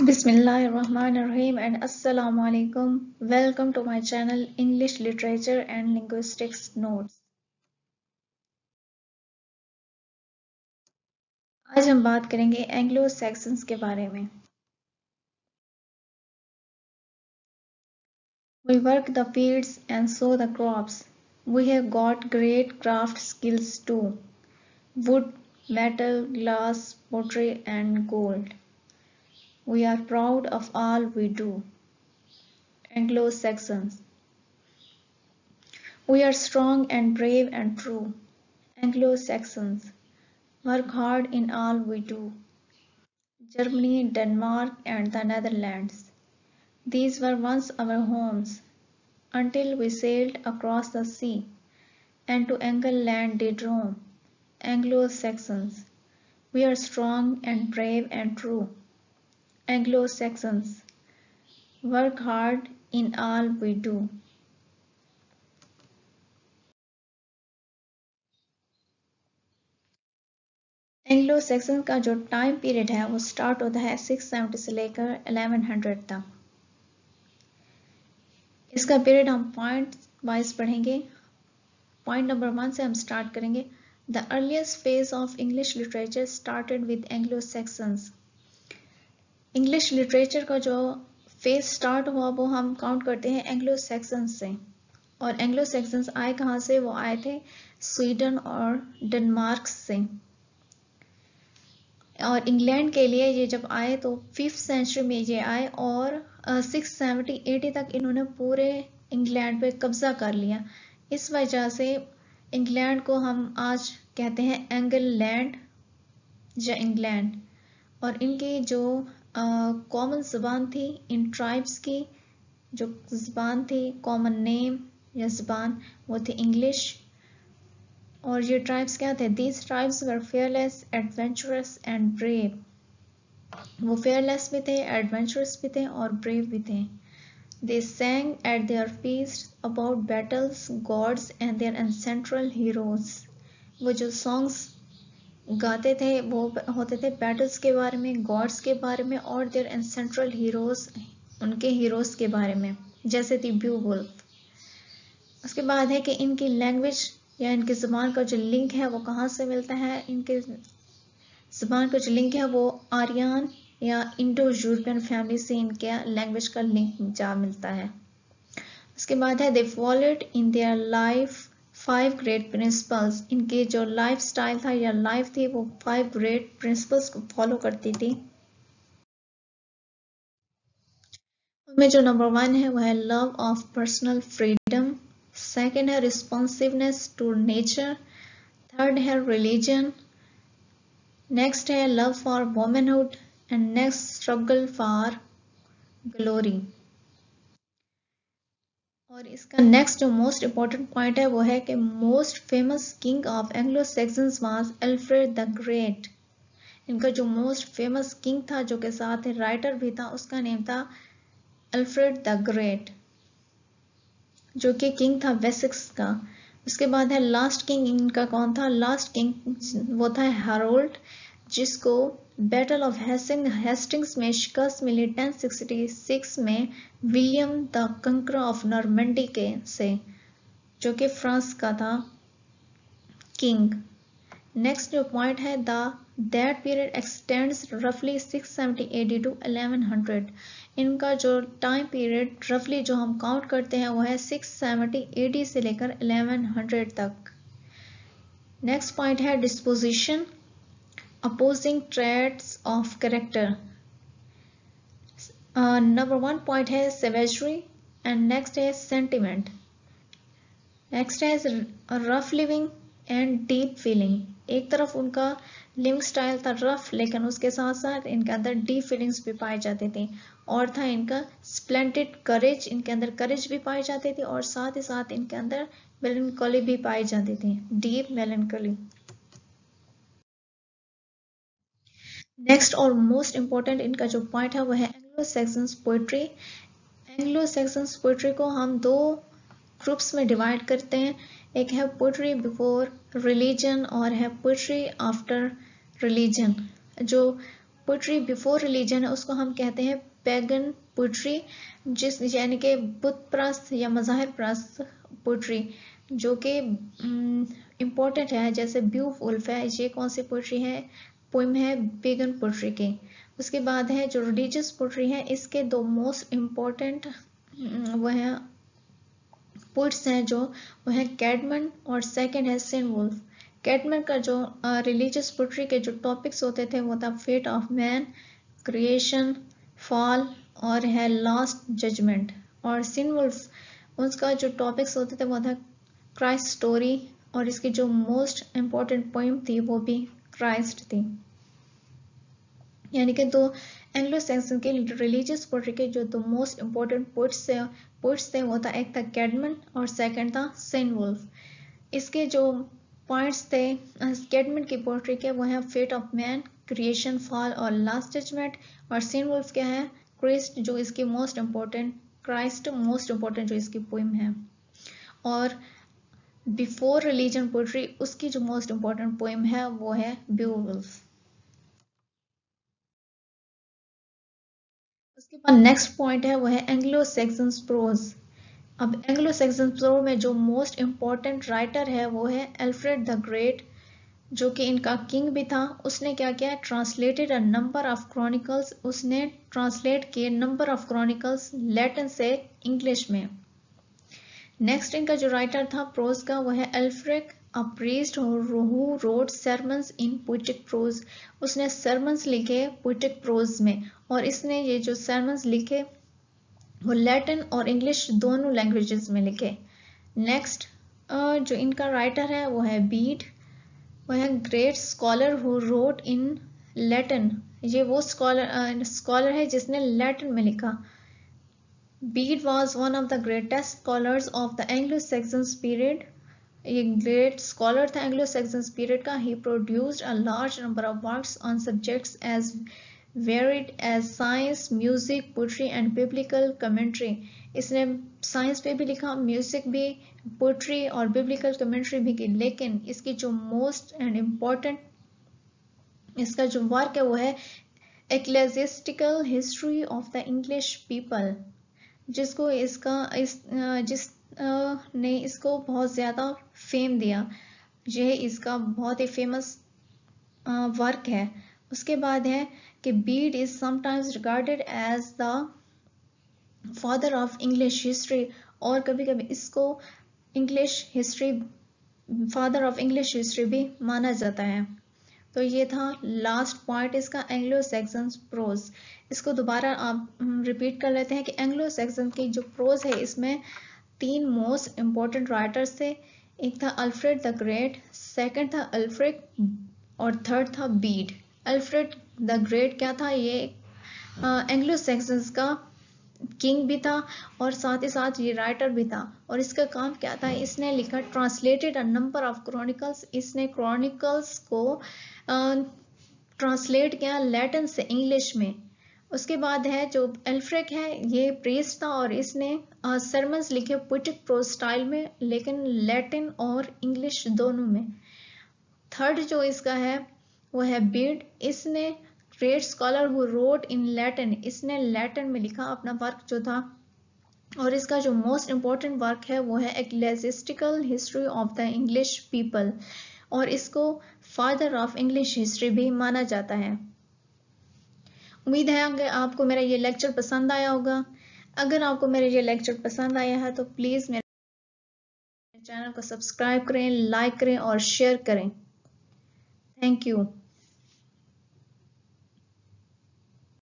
Bismillahirrahmanirrahim and Assalamu alaikum. Welcome to my channel English Literature and Linguistics Notes. आज हम बात करेंगे Anglo Saxons के बारे में We work the fields and sow the crops. We have got great craft skills too. Wood, metal, glass, pottery and gold. We are proud of all we do. Anglo-Saxons. We are strong and brave and true. Anglo-Saxons. Work hard in all we do. Germany, Denmark and the Netherlands. These were once our homes, until we sailed across the sea, and to England did roam. Anglo-Saxons. We are strong and brave and true. Anglo-Saxons. Work hard in all we do. Anglo Saxon का जो time period है, वो start होता है 670 से लेकर 1100 तक इसका पीरियड हम पॉइंट वाइज पढ़ेंगे पॉइंट नंबर वन से हम स्टार्ट करेंगे the earliest phase of English literature started with Anglo Saxons English literature का जो फ़ेज़ स्टार्ट हुआ, वो हम काउंट करते हैं एंग्लो सेक्सन से। और एंग्लो सेक्सन्स आए कहाँ से? वो आए थे स्वीडन और डेनमार्क से। और इंग्लैंड के लिए ये जब आए तो फिफ्थ सेंचुरी में ये आए और सिक्स सेवेंटी एटी तक इन्होंने पूरे इंग्लैंड पे कब्जा कर लिया। इस वजह से इंग्लैंड को हम आज कहते हैं एंगल लैंड या इंग्लैंड और इनकी जो कॉमन ज़बान थी इन ट्राइब्स की जो ज़बान थी कॉमन नेम या ज़बान, वो थी इंग्लिश और ये ट्राइब्स क्या थे? These tribes were fearless adventurous and brave वो फेयरलेस भी थे एडवेंचरस भी थे और ब्रेव भी थे. They sang at their feast about battles gods and their ancestral heroes वो जो सॉन्ग्स गाते थे, वो होते थे बैटल्स के बारे में गॉड्स के बारे में और देयर एंसेंट्रल हीरोज उनके हीरोज के बारे में, जैसे थी ब्यू वुल्फ उसके बाद है कि इनकी लैंग्वेज या इनकी ज़बान का जो लिंक है, वो कहाँ से मिलता है? इनके ज़बान का जो लिंक है, वो आर्यन या इंडो यूरोपियन फैमिली से इनके लैंग्वेज का लिंक जा मिलता है। उसके बाद है they followed in their life five great principles इनकी जो लाइफ स्टाइल था या लाइफ थी, वो फाइव ग्रेट प्रिंसिपल्स को फॉलो करती थी। उनमें जो नंबर वन है वो है love of personal freedom second है रिस्पॉन्सिवनेस टू नेचर थर्ड है रिलीजन नेक्स्ट है love for womanhood and next struggle for glory और इसका नेक्स्ट जो मोस्ट इम्पोर्टेंट पॉइंट है, वो है कि most famous king of Anglo Saxons was Alfred the great इनका जो मोस्ट फ़ेमस किंग था, जो के साथ राइटर भी था, उसका नेम था एल्फ्रेड द ग्रेट जो कि किंग था वेसिक्स का। उसके बाद है लास्ट किंग इनका कौन था? लास्ट किंग वो था हेरोल्ड जिसको बैटल ऑफ़ हेस्टिंग्स में शिकस्त मिली 1066 में William the conqueror of Normandy के से, जो कि फ्रांस का था किंग नेक्स्ट जो पॉइंट है द दैट पीरियड एक्सटेंड्स रफली 670 एडी टू 1100 इनका जो टाइम पीरियड रफली जो हम काउंट करते हैं, वो है 670 एडी से लेकर 1100 तक. नेक्स्ट पॉइंट है disposition traits of character. Uh, number one point है savagery and next है sentiment. Next है rough living and deep feeling. एक तरफ़ उनका लिविंग स्टाइल था रफ लेकिन उसके साथ साथ इनके अंदर डीप फीलिंग्स भी पाई जाती थी। और था इनका स्प्लेंडेड करेज इनके अंदर करेज भी पाई जाती थी और साथ ही साथ इनके अंदर मेलनकोली भी पाई जाती थी। डीप मेलनकोली नेक्स्ट और मोस्ट इंपॉर्टेंट इनका जो पॉइंट है, वो है Anglo Saxons poetry Anglo Saxons poetry को हम दो ग्रुप्स में डिवाइड करते हैं. एक है पोइट्री बिफोर रिलीजन और है पोइट्री आफ्टर रिलीजन जो पोइट्री बिफोर रिलीजन है, उसको हम कहते हैं पैगन पोइट्री जिस यानी कि बुद्ध प्रस्त या मज़ाहिर प्रस्त पोइट्री जो कि इम्पोर्टेंट है. जैसे ब्यू वुल्फ है, ये कौन सी पोइट्री है? पोइम है बेगन पोट्री की। उसके बाद है जो रिलीजियस पोट्री है, इसके दो मोस्ट इम्पोर्टेंट वो है पोइट्स हैं जो, वो है कैडमन और सेकंड है सेंट वुल्फ कैटमैन का जो रिलीजियस पोट्री के जो टॉपिक्स होते थे, वो था fate of man creation fall और है लास्ट जजमेंट और सिन वुल्फ उसका जो टॉपिक्स होते थे, वो था क्राइस्ट स्टोरी और इसकी जो मोस्ट इंपॉर्टेंट पोइम थी, वो भी क्राइस्ट थी। यानी कि दो एंग्लो सैक्सन के रिलीजियस पोट्री के जो दो मोस्ट इम्पोर्टेंट पोइट्स थे पोइट्स थे, वो था, एक था कैडमन और सेकंड था सेंट वुल्फ इसके जो पॉइंट्स थे स्केटमेंट की पोट्री के, वो है fate of man creation fall और लास्ट जजमेंट और सीन वुल्फ क्या है क्रिस्ट जो इसकी most important Christ most important जो इसकी पोइम है। और बिफोर रिलीजन पोट्री उसकी जो मोस्ट इम्पोर्टेंट पोइम है, वो है ब्यूवल्फ उसके बाद नेक्स्ट पॉइंट है, वो है एंग्लो सेक्सन प्रोज अब एंग्लो सेक्सन प्रो में जो मोस्ट इंपॉर्टेंट राइटर है, वो है एल्फ्रेड द ग्रेट जो कि इनका किंग भी था. उसने क्या किया? Translated a number of chronicles उसने ट्रांसलेट किए नंबर ऑफ़ क्रॉनिकल्स लैटिन से इंग्लिश में. नेक्स्ट इनका जो राइटर था प्रोज का वह है Aelfric a priest who wrote sermons in poetic prose उसने सरमन्स लिखे पोइटिक प्रोज में और इसने ये जो सरमन्स लिखे, वो लैटिन और इंग्लिश दोनों लैंग्वेजेस में लिखे. नेक्स्ट जो इनका राइटर है, वो है बीड वो है great scholar who wrote in Latin ये वो स्कॉलर स्कॉलर है जिसने लैटिन में लिखा। Bede was one of the greatest scholars of the Anglo Saxon period ये ग्रेट स्कॉलर था एंग्लो सेक्सन पीरियड का he produced a large number of works on subjects as varied as science, music, poetry and biblical commentary. इसने science पे भी लिखा music भी pottery और biblical commentary भी की लेकिन इसकी जो मोस्ट एंड इंपॉर्टेंट इसका जो वर्क है वो है ecclesiastical history of the English people जिसको इसका, इस जिस ने इसको बहुत ज़्यादा फेम दिया। यह इसका बहुत ही फ़ेमस वर्क है। उसके बाद है कि Bede is sometimes regarded as the father of English history और कभी कभी इसको English history father of English history भी माना जाता है। तो ये था लास्ट पॉइंट इसका एंग्लो सेक्सन प्रोज इसको दोबारा आप रिपीट कर लेते हैं कि एंग्लो सेक्सन की जो प्रोज है, इसमें तीन मोस्ट इंपॉर्टेंट राइटर्स थे। एक था अल्फ्रेड द ग्रेट सेकंड था अल्फ्रेड और थर्ड था बीड अल्फ्रेड द ग्रेट क्या था? ये एंग्लो सेक्सन्स का किंग भी था और साथ ही साथ ये राइटर भी था। और इसका काम क्या था? इसने लिखा translated a number of chronicles इसने क्रॉनिकल्स को ट्रांसलेट किया लैटिन से इंग्लिश में। उसके बाद है जो एल्फ्रेक है, ये प्रेस था और इसने सरमन्स लिखे पोइटिक प्रो स्टाइल में, लेकिन लैटिन और इंग्लिश दोनों में। थर्ड जो इसका है, वो है बीड इसने great scholar who wrote in Latin इसने लैटिन में लिखा अपना वर्क जो था। और इसका जो मोस्ट इंपॉर्टेंट वर्क है, वो है ecclesiastical history of the English people और इसको फादर ऑफ़ इंग्लिश हिस्ट्री भी माना जाता है। उम्मीद है अगर आपको मेरा ये लेक्चर पसंद आया होगा। अगर आपको मेरा ये लेक्चर पसंद आया है तो प्लीज़ मेरे चैनल को सब्सक्राइब करें लाइक करें और शेयर करें। Thank you